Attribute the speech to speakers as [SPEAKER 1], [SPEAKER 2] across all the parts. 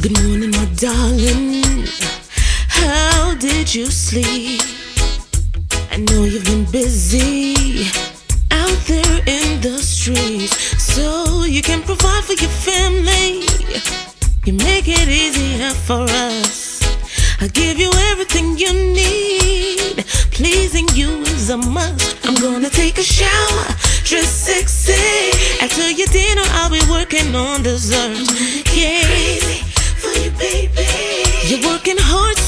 [SPEAKER 1] darling, how did you sleep? I know you've been busy out there in the streets, so you can provide for your family. You make it easier for us. I give you everything you need. Pleasing you is a must. I'm gonna take a shower, dress sexy. After your dinner, I'll be working on dessert.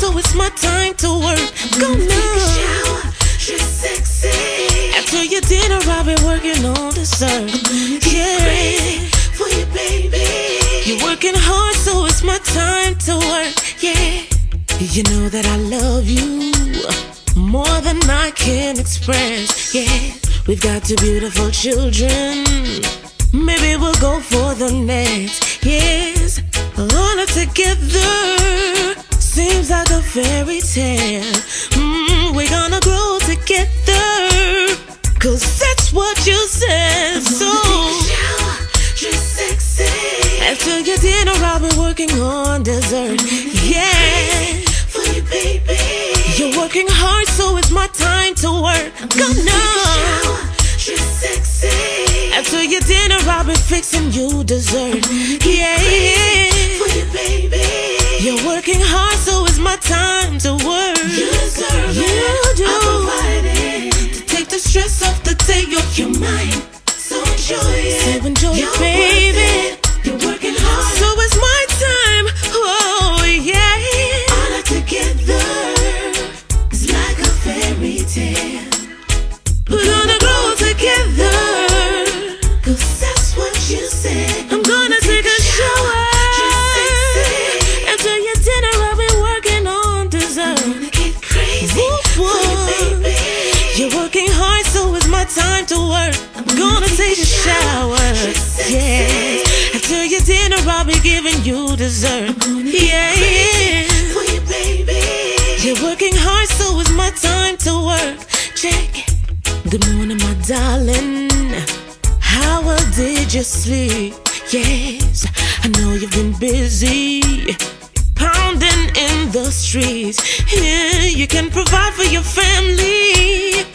[SPEAKER 1] So it's my time to work. Go now. Take a shower, dress sexy. After your dinner, I'll be working on dessert. Yeah. Crazy for you, baby. You're working hard, so it's my time to work. Yeah. You know that I love you more than I can express. Yeah, we've got two beautiful children. Maybe we'll go for the next. Yes, all together seems like a fairy tale. Mm, we're gonna grow together. Cause that's what you said. So, after your dinner, I'll be working on dessert. Yeah for you, baby. You're working hard, so it's my time to work. Go now. After your dinner, I'll be fixing you dessert. Yeah. Time to work. You deserve you it. do. I'm providing to take the stress off the table. You're mine, so enjoy it. So enjoy it, baby. You're working hard, so it's my time. Oh yeah. All together is like a fairy tale. We're gonna grow together. Cause that's what you said. Time to work. I'm gonna take a shower. Yeah. After your dinner, I'll be giving you dessert. Yeah, yeah. For you, baby. You're working hard, so it's my time to work. Check. Good morning, my darling. How well did you sleep? Yes, I know you've been busy. Pounding in the streets. Yeah, you can provide for your family.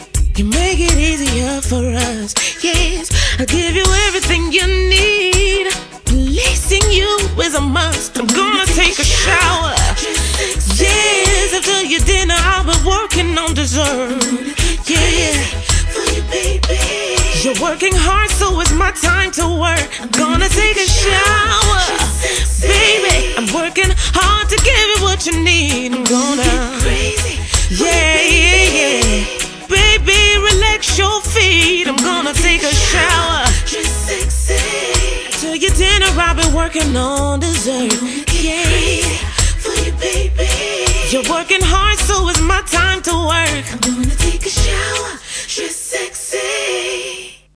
[SPEAKER 1] Yeah, yeah. You're working hard, so it's my time to work. I'm gonna take a shower. Baby, I'm working hard to give you what you need. I'm gonna. Yeah, yeah, yeah. Baby, relax your feet. I'm gonna take a shower. Till your dinner, I've been working on dessert. Yeah. You're working hard, work. I'm gonna take a shower, just sexy.